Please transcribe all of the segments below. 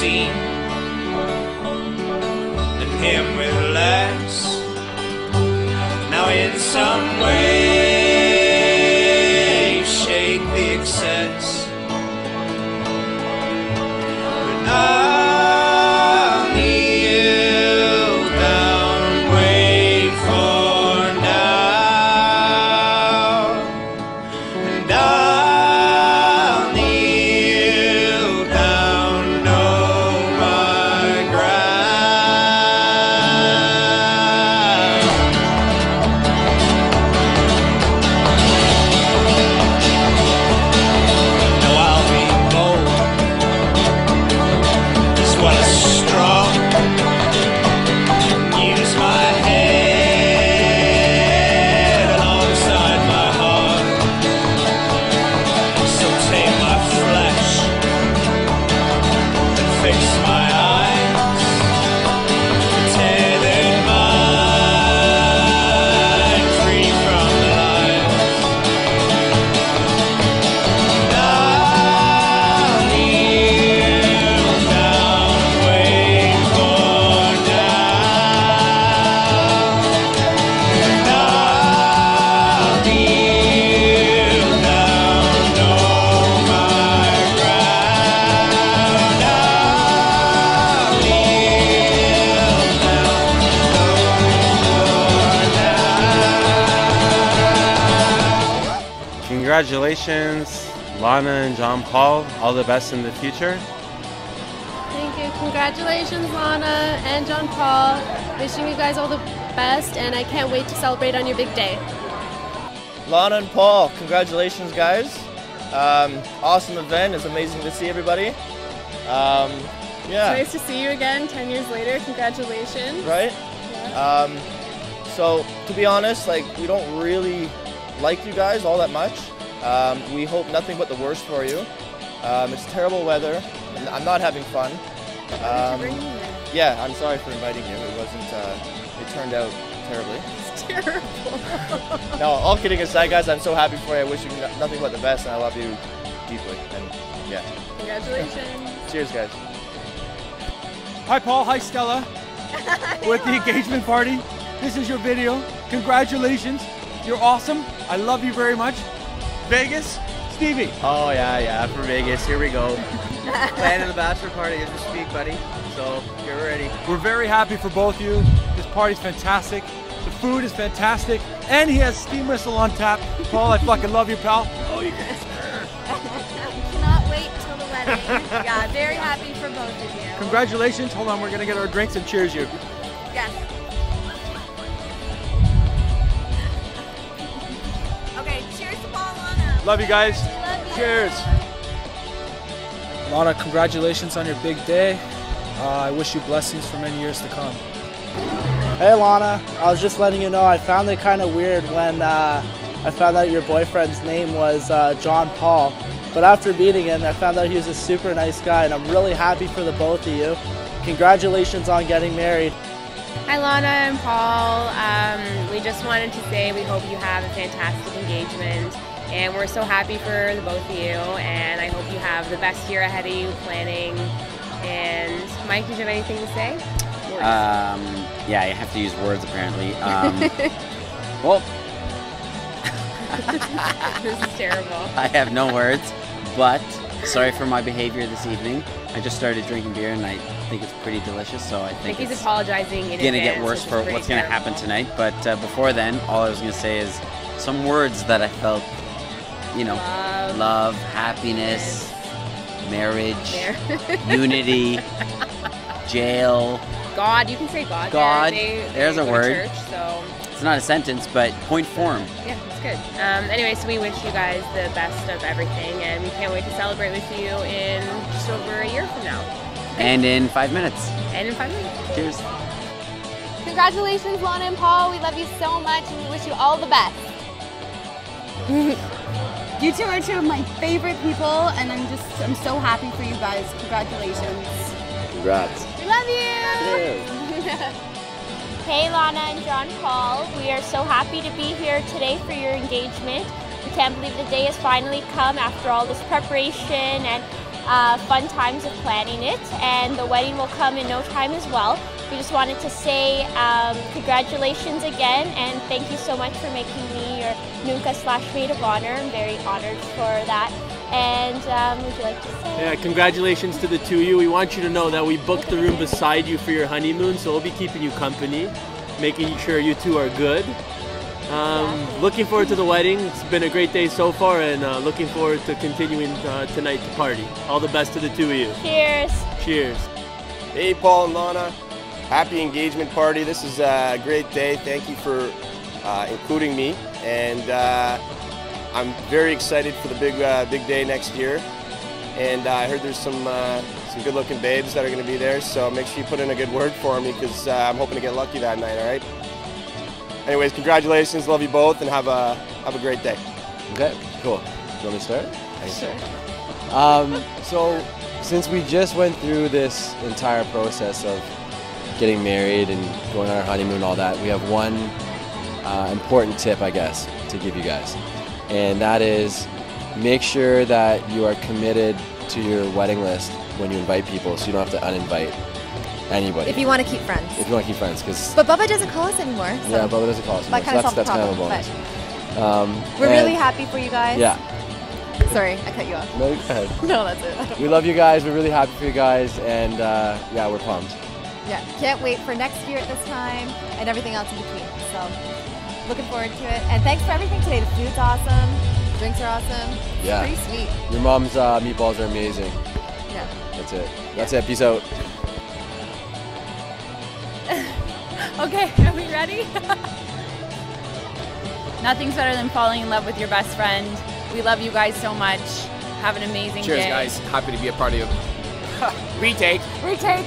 seen, and him Congratulations, Lana and John Paul. All the best in the future. Thank you. Congratulations, Lana and John Paul. Wishing you guys all the best, and I can't wait to celebrate on your big day. Lana and Paul, congratulations, guys. Um, awesome event. It's amazing to see everybody. Um, yeah. Nice to see you again 10 years later. Congratulations. Right? Um, so, to be honest, like, we don't really like you guys all that much. Um, we hope nothing but the worst for you. Um, it's terrible weather. I'm not having fun. Um, yeah, I'm sorry for inviting you. It wasn't, uh, it turned out terribly. It's terrible. No, all kidding aside, guys, I'm so happy for you. I wish you nothing but the best, and I love you deeply. And yeah, Congratulations. cheers, guys. Hi, Paul. Hi, Stella. With the engagement party. This is your video. Congratulations. You're awesome. I love you very much. Vegas, Stevie. Oh yeah, yeah, for Vegas. Here we go. Planning the bachelor party as we speak, buddy. So get ready. We're very happy for both of you. This party's fantastic. The food is fantastic. And he has steam whistle on tap. Paul, I fucking love you, pal. Oh, you guys. We cannot wait till the wedding. yeah, very happy for both of you. Congratulations. Hold on, we're gonna get our drinks and cheers you. Yes. Love you guys. Love you. Cheers. Lana, congratulations on your big day. Uh, I wish you blessings for many years to come. Hey Lana, I was just letting you know I found it kind of weird when uh, I found out your boyfriend's name was uh, John Paul. But after meeting him, I found out he was a super nice guy, and I'm really happy for the both of you. Congratulations on getting married. Hi, Lana and Paul. Um, we just wanted to say we hope you have a fantastic engagement, and we're so happy for the both of you. And I hope you have the best year ahead of you planning. And Mike, did you have anything to say? Um, yeah, I have to use words apparently. Um, well, this is terrible. I have no words, but sorry for my behavior this evening. I just started drinking beer and I think it's pretty delicious, so I I think he's it's apologizing It's gonna get worse for what's gonna happen tonight. But uh, before then, all I was gonna say is some words that I felt, you know, Love. love happiness, marriage, Mar- unity, jail. God, you can say God. God. They, there's they a to word. Church, so It's not a sentence, but point form. yeah, it's good. Um, anyway, so we wish you guys the best of everything, and we can't wait to celebrate with you in just over a year from now, And in five minutes. and in five minutes. Cheers. Congratulations, Lana and Paul. We love you so much and we wish you all the best. You two are two of my favorite people, and I'm just I'm so happy for you guys. Congratulations. Congrats. We love you. Hey, Lana and John Paul. We are so happy to be here today for your engagement. We can't believe the day has finally come after all this preparation and uh, fun times of planning it. And the wedding will come in no time as well. We just wanted to say um, congratulations again and thank you so much for making me your Nunca slash maid of honor. I'm very honored for that. And um, would you like to say? Yeah, congratulations to the two of you. We want you to know that we booked the room beside you for your honeymoon, so we'll be keeping you company, making sure you two are good. Um, looking forward to the wedding. It's been a great day so far, and uh, looking forward to continuing uh, tonight to party. All the best to the two of you. Cheers. Cheers. Hey, Paul and Lana. Happy engagement party. This is a great day. Thank you for uh, including me. And uh, I'm very excited for the big uh, big day next year. And uh, I heard there's some uh, some good looking babes that are going to be there. So make sure you put in a good word for me because uh, I'm hoping to get lucky that night, all right? Anyways, congratulations. Love you both and have a, have a great day. Okay, cool. Do you want me to start? Sure. Um, so, since we just went through this entire process of getting married and going on our honeymoon and all that, we have one uh, important tip, I guess, to give you guys. And that is make sure that you are committed to your wedding list when you invite people so you don't have to uninvite anybody. If you want to keep friends. If you want to keep friends, because But Bubba doesn't call us anymore. So yeah, Bubba doesn't call us That anymore, kind so of that's, solves the kind of a problem. bonus. Um, We're and- really happy for you guys. Yeah. Sorry, I cut you off. No, go ahead. No, that's it. We love you guys. We're really happy for you guys, and uh, yeah, we're pumped. Yeah, can't wait for next year at this time and everything else in between. So, looking forward to it. And thanks for everything today. The food's awesome. Drinks are awesome. It's Yeah. Pretty sweet. Your mom's uh, meatballs are amazing. Yeah. That's it. That's it. Peace out. Okay, are we ready? Nothing's better than falling in love with your best friend. We love you guys so much. Have an amazing Cheers, day. Cheers, guys. Happy to be a part of you. Retake. Retake.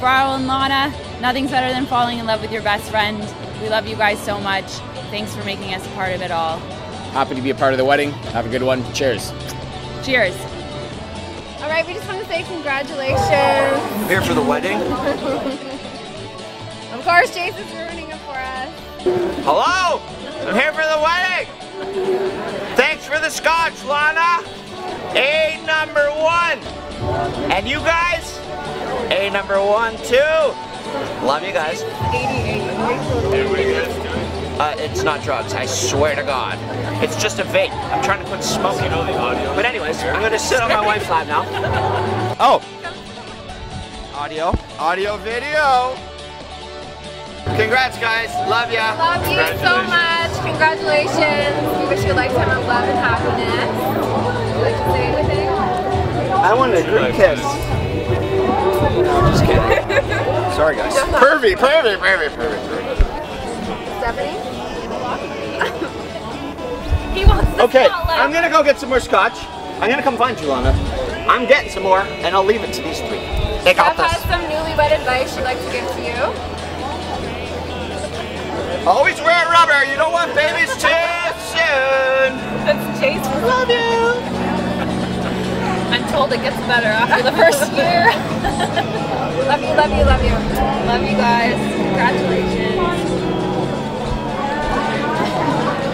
For Al and Lana, nothing's better than falling in love with your best friend. We love you guys so much. Thanks for making us a part of it all. Happy to be a part of the wedding. Have a good one. Cheers. Cheers. All right, we just want to say congratulations. I'm Here for the wedding. Of course, Jason's ruining it for us. Hello! I'm here for the wedding! Thanks for the scotch, Lana! A number one! And you guys? A number one, too! Love you guys. 88. Uh, it's not drugs, I swear to God. It's just a vape. I'm trying to put smoke in it. But anyways, I'm gonna sit on my wife's lap now. Oh! Audio. Audio video. Congrats, guys. Love ya. Love you so much. Congratulations. We wish you a lifetime of love and happiness. Would you like to say anything? I wanted a group kiss. Just kidding. Sorry, guys. Pervy, pervy, pervy, pervy, pervy. Stephanie? He wants the Okay, spotlight. I'm gonna go get some more scotch. I'm gonna come find you, Lana. I'm getting some more, and I'll leave it to these three. They got Steph has some newlywed advice she'd like to give to you. Always wear rubber. You don't want babies too soon. That's Chase. Love you. I'm told it gets better after the first year. love you, love you, love you. Love you guys. Congratulations.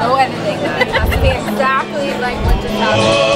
No editing. That has to be exactly like what just happened.